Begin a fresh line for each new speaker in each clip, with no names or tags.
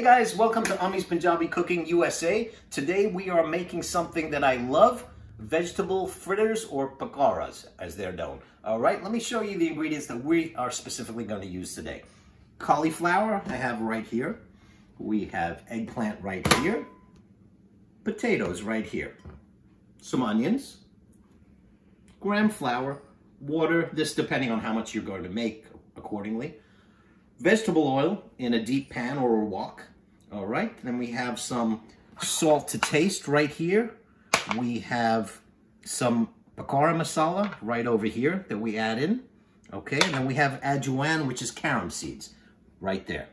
Hey guys, welcome to Ami's Punjabi Cooking USA. Today we are making something that I love, vegetable fritters or pakoras as they're known. All right, let me show you the ingredients that we are specifically going to use today. Cauliflower I have right here. We have eggplant right here. Potatoes right here. Some onions. Gram flour. Water, this depending on how much you're going to make accordingly vegetable oil in a deep pan or a wok. All right, then we have some salt to taste right here. We have some pakora masala right over here that we add in. Okay, and then we have ajwain, which is carom seeds, right there.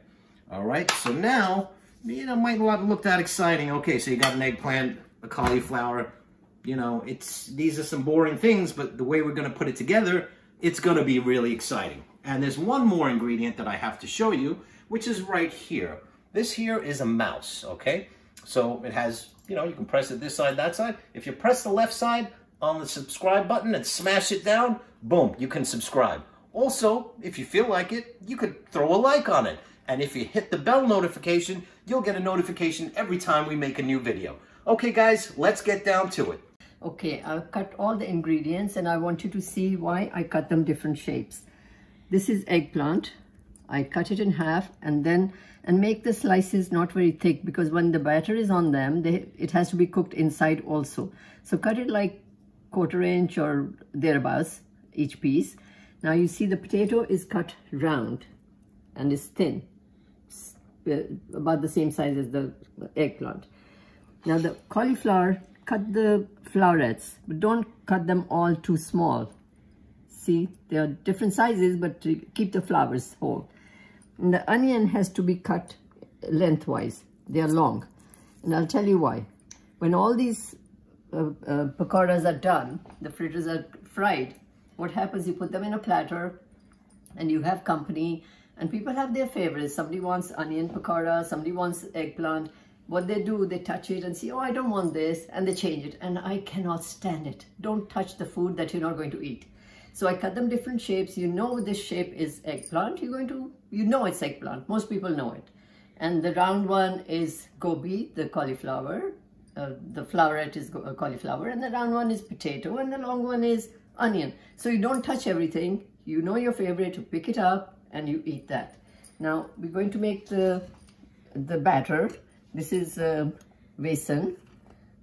All right, so now, you know, might not look that exciting. Okay, so you got an eggplant, a cauliflower, you know, it's these are some boring things, but the way we're gonna put it together, it's gonna be really exciting. And there's one more ingredient that I have to show you, which is right here. This here is a mouse, okay? So it has, you know, you can press it this side, that side. If you press the left side on the subscribe button and smash it down, boom, you can subscribe. Also, if you feel like it, you could throw a like on it. And if you hit the bell notification, you'll get a notification every time we make a new video. Okay, guys, let's get down to it.
Okay, I've cut all the ingredients and I want you to see why I cut them different shapes. This is eggplant. I cut it in half and then and make the slices not very thick because when the batter is on them, they, it has to be cooked inside also. So cut it like quarter inch or thereabouts each piece. Now you see the potato is cut round and is thin, uh, about the same size as the eggplant. Now the cauliflower, cut the florets, but don't cut them all too small See, they are different sizes, but to keep the flowers whole. And the onion has to be cut lengthwise. They are long. And I'll tell you why. When all these uh, uh, pakoras are done, the fritters are fried, what happens, you put them in a platter and you have company and people have their favorites. Somebody wants onion pakora, somebody wants eggplant. What they do, they touch it and say, oh, I don't want this, and they change it. And I cannot stand it. Don't touch the food that you're not going to eat. So I cut them different shapes. You know this shape is eggplant. You're going to, you know it's eggplant. Most people know it. And the round one is gobi, the cauliflower. Uh, the flowerette is uh, cauliflower. And the round one is potato. And the long one is onion. So you don't touch everything. You know your favorite. You pick it up and you eat that. Now we're going to make the, the batter. This is uh, besan.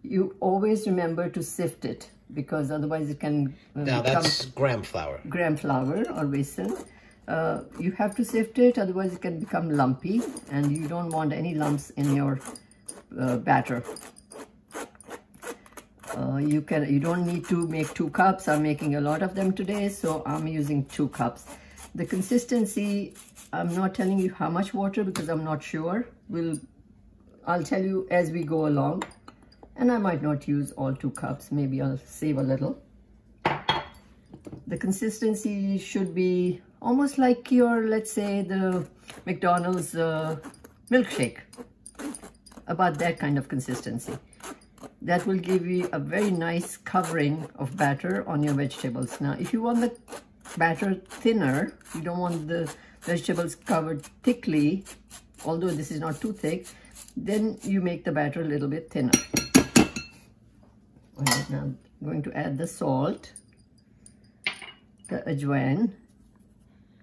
You always remember to sift it because otherwise it can
uh, now that's gram flour.
gram flour or besan uh, you have to sift it otherwise it can become lumpy and you don't want any lumps in your uh, batter. Uh, you can you don't need to make two cups. I'm making a lot of them today so i'm using two cups. The consistency i'm not telling you how much water because i'm not sure. We'll i'll tell you as we go along and I might not use all two cups. Maybe I'll save a little. The consistency should be almost like your, let's say, the McDonald's uh, milkshake. About that kind of consistency. That will give you a very nice covering of batter on your vegetables. Now, if you want the batter thinner, you don't want the vegetables covered thickly, although this is not too thick, then you make the batter a little bit thinner. Now I'm going to add the salt, the ajwain.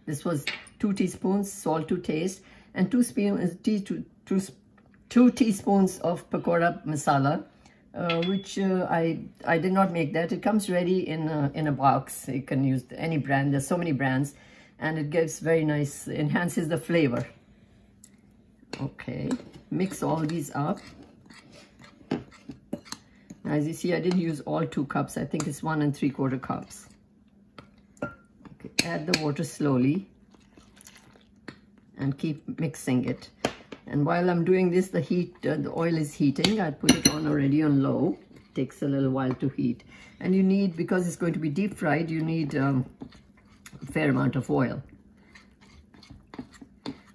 This was two teaspoons salt to taste and two, spoons, tea, two, two, two teaspoons of pakora masala, uh, which uh, I, I did not make that. It comes ready in a, in a box. You can use any brand. There's so many brands and it gives very nice, enhances the flavor. Okay, mix all these up. As you see, I didn't use all two cups. I think it's one and three quarter cups. Okay, add the water slowly and keep mixing it. And while I'm doing this, the heat, uh, the oil is heating. I put it on already on low. It takes a little while to heat. And you need, because it's going to be deep fried, you need um, a fair amount of oil.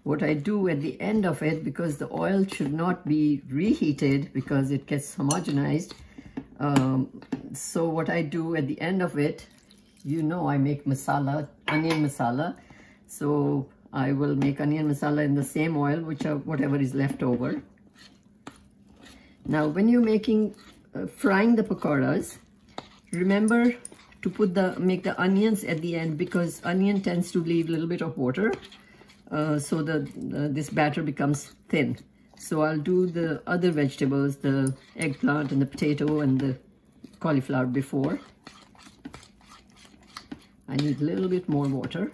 What I do at the end of it, because the oil should not be reheated because it gets homogenized, um, so what I do at the end of it, you know I make masala, onion masala. So I will make onion masala in the same oil, which are whatever is left over. Now, when you're making, uh, frying the pakoras, remember to put the, make the onions at the end because onion tends to leave a little bit of water. Uh, so the, uh, this batter becomes thin. So I'll do the other vegetables, the eggplant and the potato and the cauliflower before. I need a little bit more water.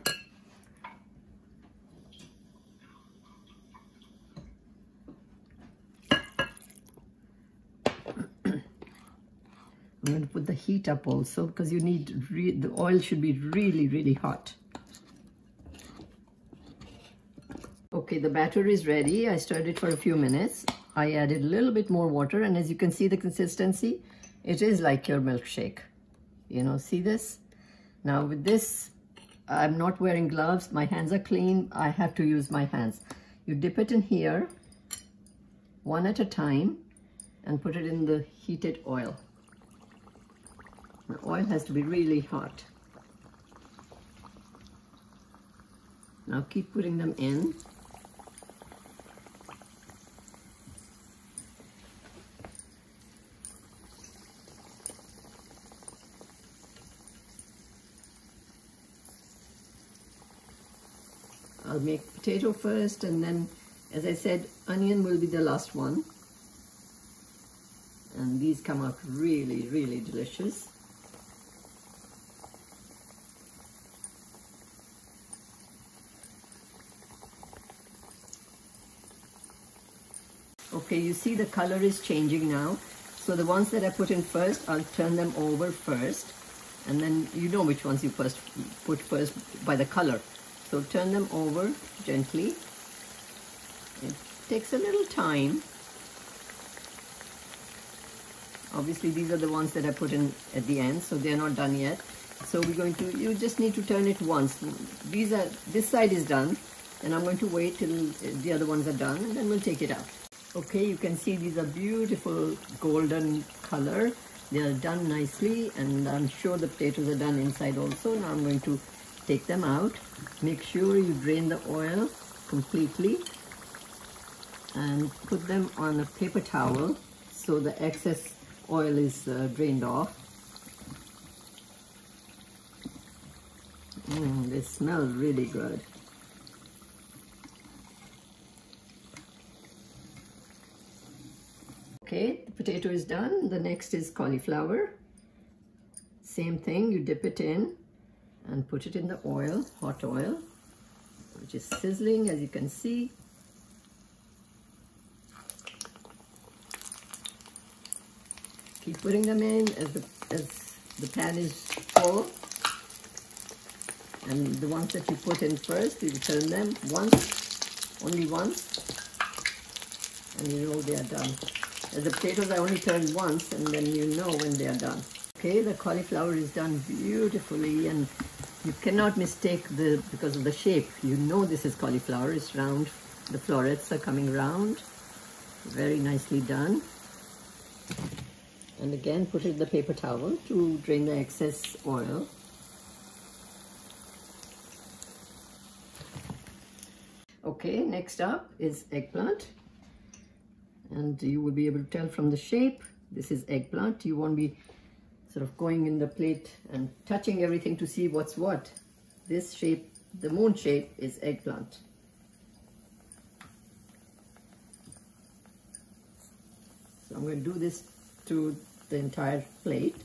I'm going to put the heat up also because you need, the oil should be really, really hot. Okay, the batter is ready. I stirred it for a few minutes. I added a little bit more water and as you can see the consistency, it is like your milkshake. You know, see this? Now with this, I'm not wearing gloves. My hands are clean. I have to use my hands. You dip it in here, one at a time, and put it in the heated oil. The oil has to be really hot. Now keep putting them in. I'll make potato first and then, as I said, onion will be the last one. And these come out really, really delicious. Okay, you see the color is changing now. So the ones that I put in first, I'll turn them over first. And then you know which ones you first put first by the color. So turn them over gently. It takes a little time. Obviously these are the ones that I put in at the end, so they're not done yet. So we're going to, you just need to turn it once. These are, this side is done, and I'm going to wait till uh, the other ones are done, and then we'll take it out. Okay, you can see these are beautiful golden color. They are done nicely and I'm sure the potatoes are done inside also. Now I'm going to take them out. Make sure you drain the oil completely and put them on a paper towel so the excess oil is uh, drained off. Mm, they smell really good. Okay, the potato is done. The next is cauliflower. Same thing, you dip it in and put it in the oil, hot oil, which is sizzling as you can see. Keep putting them in as the, as the pan is full. And the ones that you put in first, you turn them once, only once, and you know they are done. As the potatoes I only turn once and then you know when they are done. Okay, the cauliflower is done beautifully and you cannot mistake the, because of the shape. You know this is cauliflower, it's round. The florets are coming round. Very nicely done. And again, put it in the paper towel to drain the excess oil. Okay, next up is eggplant and you will be able to tell from the shape this is eggplant you won't be sort of going in the plate and touching everything to see what's what. This shape the moon shape is eggplant. So I'm going to do this to the entire plate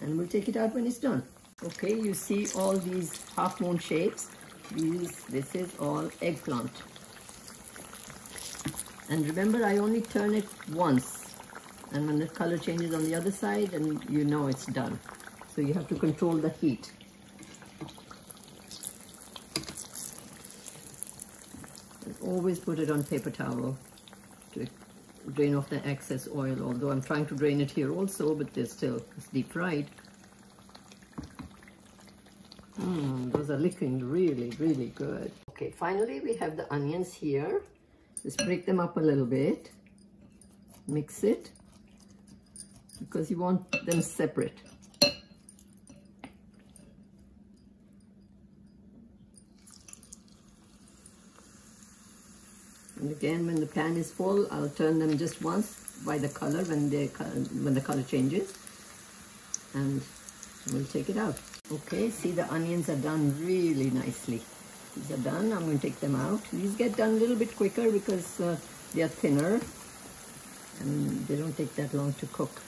and we'll take it out when it's done. Okay you see all these half moon shapes? These this is all eggplant. And remember, I only turn it once. And when the color changes on the other side, and you know it's done. So you have to control the heat. And always put it on paper towel to drain off the excess oil, although I'm trying to drain it here also, but there's still, it's deep fried. Mmm, those are looking really, really good. Okay, finally we have the onions here. Just break them up a little bit. Mix it because you want them separate. And again, when the pan is full, I'll turn them just once by the color when they when the color changes, and we'll take it out. Okay, see the onions are done really nicely. These are done. I'm going to take them out. These get done a little bit quicker because uh, they are thinner and they don't take that long to cook.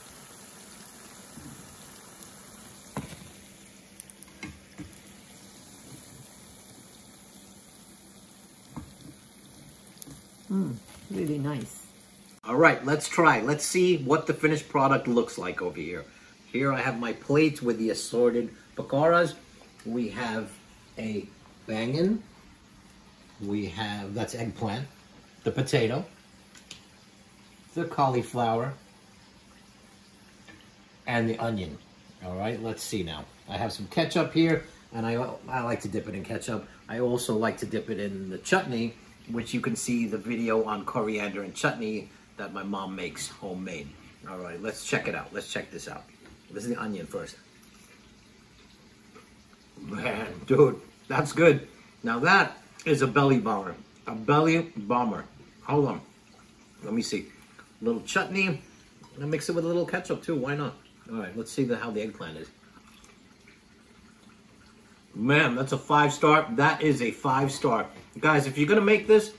Mmm, really nice.
All right, let's try. Let's see what the finished product looks like over here. Here I have my plates with the assorted pakoras. We have a baingan. We have, that's eggplant, the potato, the cauliflower, and the onion. All right, let's see now. I have some ketchup here, and I, I like to dip it in ketchup. I also like to dip it in the chutney, which you can see the video on coriander and chutney that my mom makes homemade. All right, let's check it out. Let's check this out. This is the onion first. Man, dude, that's good. Now that is a belly bomber. A belly bomber. Hold on. Let me see. A little chutney. And mix it with a little ketchup too. Why not? All right, let's see the, how the eggplant is. Man, that's a five star. That is a five star. Guys, if you're going to make this,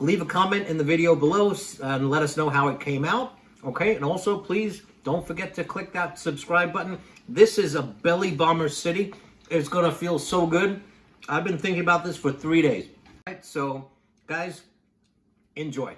leave a comment in the video below and let us know how it came out. Okay, and also please don't forget to click that subscribe button. This is a belly bomber city. It's to feel so good. I've been thinking about this for three days. All right, so, guys, enjoy.